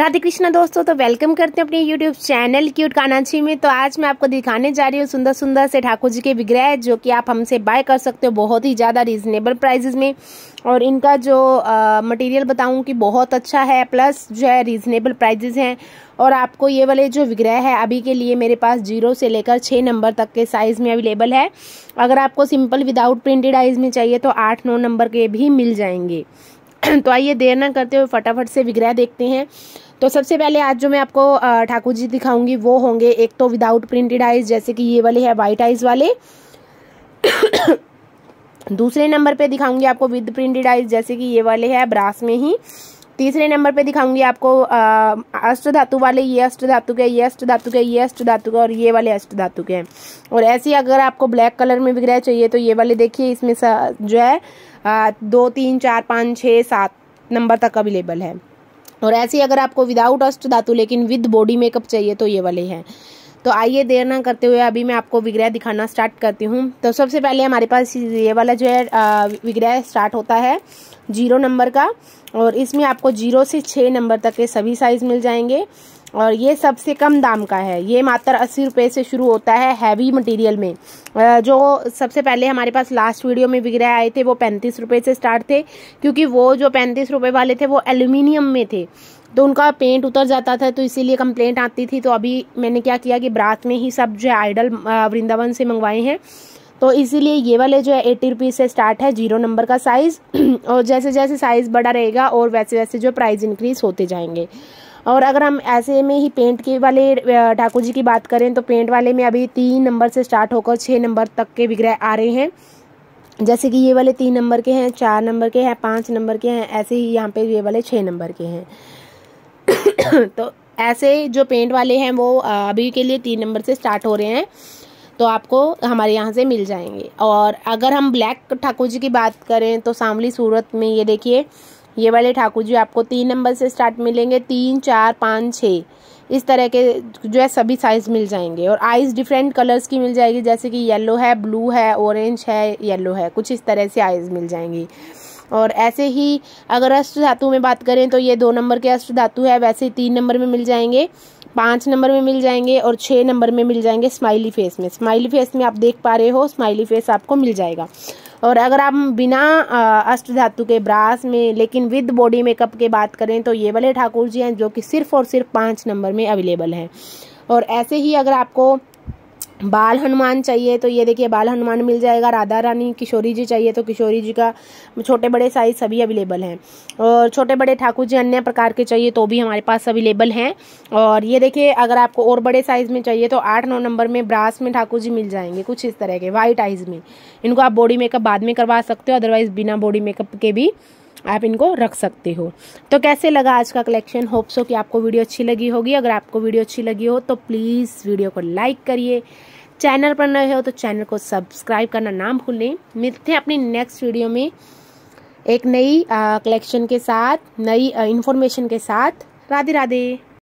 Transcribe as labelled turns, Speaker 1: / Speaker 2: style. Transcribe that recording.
Speaker 1: राधे कृष्णा दोस्तों तो वेलकम करते हैं अपने यूट्यूब चैनल क्यूट कानाची में। तो आज मैं आपको दिखाने जा रही हूँ सुंदर सुंदर से ठाकुर जी के विग्रह, जो कि आप हमसे बाय कर सकते हो बहुत ही ज़्यादा रीजनेबल प्राइजेज में। और इनका जो मटेरियल बताऊँ कि बहुत अच्छा है प्लस जो है रीजनेबल प्राइजेज हैं। और आपको ये वाले जो विग्रह है, अभी के लिए मेरे पास ज़ीरो से लेकर छः नंबर तक के साइज़ में अवेलेबल है। अगर आपको सिंपल विदाउट प्रिंटेड आइज़ में चाहिए तो आठ नौ नंबर के भी मिल जाएँगे। तो आइए देर ना करते हुए फटाफट से विग्रह देखते हैं। तो सबसे पहले आज जो मैं आपको ठाकुर जी दिखाऊँगी, वो होंगे एक तो विदाउट प्रिंटेड आइज़ जैसे कि ये वाले है वाइट आइज़ वाले। दूसरे नंबर पे दिखाऊँगी आपको विद प्रिंटेड आइज़ जैसे कि ये वाले है ब्रास में ही। तीसरे नंबर पे दिखाऊँगी आपको अष्ट धातु वाले ये अष्ट धातु के ये अष्ट धातु के ये अष्ट धातु के और ये वाले अष्ट धातु के। हैं और ऐसे ही अगर आपको ब्लैक कलर में विग्रह चाहिए तो ये वाले देखिए इसमें जो है आ, दो तीन चार पाँच छः सात नंबर तक अवेलेबल है। और ऐसे ही अगर आपको विदाउट अष्ट धातु लेकिन विद बॉडी मेकअप चाहिए तो ये वाले हैं। तो आइए देर ना करते हुए अभी मैं आपको विग्रह दिखाना स्टार्ट करती हूँ। तो सबसे पहले हमारे पास ये वाला जो है विग्रह स्टार्ट होता है। ज़ीरो नंबर का, और इसमें आपको ज़ीरो से छः नंबर तक के सभी साइज़ मिल जाएँगे। और ये सबसे कम दाम का है। ये मात्र अस्सी रुपये से शुरू होता है हैवी मटेरियल में। जो सबसे पहले हमारे पास लास्ट वीडियो में विग्रह आए थे, वो पैंतीस रुपये से स्टार्ट थे, क्योंकि वो जो पैंतीस रुपये वाले थे, वो एल्यूमिनियम में थे। तो उनका पेंट उतर जाता था तो इसीलिए कंप्लेंट आती थी। तो अभी मैंने क्या किया कि ब्रात में ही सब जो आइडल वृंदावन से मंगवाए हैं। तो इसीलिए ये वाले जो है एट्टी रुपीज़ से स्टार्ट है ज़ीरो नंबर का साइज़ और जैसे जैसे साइज़ बड़ा रहेगा और वैसे वैसे जो प्राइस इंक्रीज होते जाएँगे। और अगर हम ऐसे में ही पेंट के वाले ठाकुर जी की बात करें तो पेंट वाले में अभी तीन नंबर से स्टार्ट होकर छः नंबर तक के विग्रह आ रहे हैं। जैसे कि ये वाले तीन नंबर के हैं, चार नंबर के हैं, पाँच नंबर के हैं, ऐसे ही यहाँ पे ये वाले छः नंबर के हैं। तो ऐसे जो पेंट वाले हैं वो अभी के लिए तीन नंबर से स्टार्ट हो रहे हैं। तो आपको हमारे यहाँ से मिल जाएँगे। और अगर हम ब्लैक ठाकुर जी की बात करें तो सांवली सूरत में ये देखिए, ये वाले ठाकुर जी आपको तीन नंबर से स्टार्ट मिलेंगे, तीन, चार, पाँच छः इस तरह के जो है सभी साइज़ मिल जाएँगे। और आइज़ डिफरेंट कलर्स की मिल जाएगी, जैसे कि येलो है ब्लू है ऑरेंज है येलो है। कुछ इस तरह से आइज़ मिल जाएँगी। और ऐसे ही अगर अष्ट धातु में बात करें तो ये दो नंबर के अष्ट धातु है, वैसे ही तीन नंबर में मिल जाएँगे। पाँच नंबर में मिल जाएँगे और छः नंबर में मिल जाएँगे स्माइली फेस में। स्माइली फेस में आप देख पा रहे हो स्माइली फेस आपको मिल जाएगा। और अगर आप बिना अष्ट धातु के ब्रास में, लेकिन विद बॉडी मेकअप के बात करें तो ये वाले ठाकुर जी हैं जो कि सिर्फ़ और सिर्फ़ पाँच नंबर में अवेलेबल हैं। और ऐसे ही अगर आपको बाल हनुमान चाहिए तो ये देखिए, बाल हनुमान मिल जाएगा, राधा रानी, किशोरी जी चाहिए तो किशोरी जी का छोटे बड़े साइज़ सभी अवेलेबल हैं। और छोटे बड़े ठाकुर जी अन्य प्रकार के चाहिए तो भी हमारे पास अवेलेबल हैं। और ये देखिए, अगर आपको और बड़े साइज़ में चाहिए तो आठ नौ नंबर में ब्रास में ठाकुर जी मिल जाएँगे, कुछ इस तरह के वाइट आइज़ में। इनको आप बॉडी मेकअप बाद में करवा सकते हो अदरवाइज़ बिना बॉडी मेकअप के भी। आप इनको रख सकते हो। तो कैसे लगा आज का कलेक्शन होप्स हो कि आपको वीडियो अच्छी लगी होगी। अगर आपको वीडियो अच्छी लगी हो तो प्लीज़ वीडियो को लाइक करिए। चैनल पर नए हो तो चैनल को सब्सक्राइब करना ना भूलें। मिलते हैं अपनी नेक्स्ट वीडियो में एक नई कलेक्शन के साथ, नई इन्फॉर्मेशन के साथ। राधे राधे